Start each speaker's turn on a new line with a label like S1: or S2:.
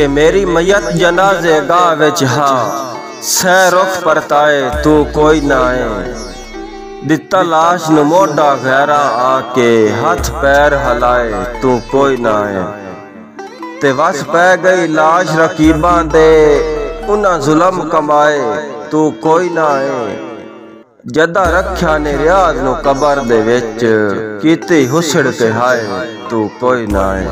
S1: ਕਿ ਮੇਰੀ ਮਯਤ ਜਨਾਜ਼ੇ ਗਾਹ ਵਿੱਚ ਹਾ। ਸਹਿ ਰੁਖ ਪਰਤਾਏ ਤੂੰ ਕੋਈ ਨਾ ਏ। ਦਿੱਤਾ ਲਾਸ਼ ਨੂੰ ਮੋਢਾ ਘੈਰਾ ਆ ਕੇ ਹੱਥ ਪੈਰ ਹਲਾਏ ਤੂੰ ਕੋਈ ਨਾ ਏ। ਤੇ ਵਸ ਪੈ ਗਈ ਲਾਸ਼ ਰਕੀਬਾਂ ਦੇ, ਉਹਨਾਂ ਜ਼ੁਲਮ ਕਮਾਏ ਤੂੰ ਕੋਈ ਨਾ ਏ। ਜਦਾ ਰੱਖਿਆ ਨੇ ਰਿਆਜ਼ ਨੂੰ ਕਬਰ ਦੇ ਵਿੱਚ, ਕੀਤੀ ਹੁਸੜ ਤੇ ਹਾਏ ਤੂੰ ਕੋਈ ਨਾ ਏ।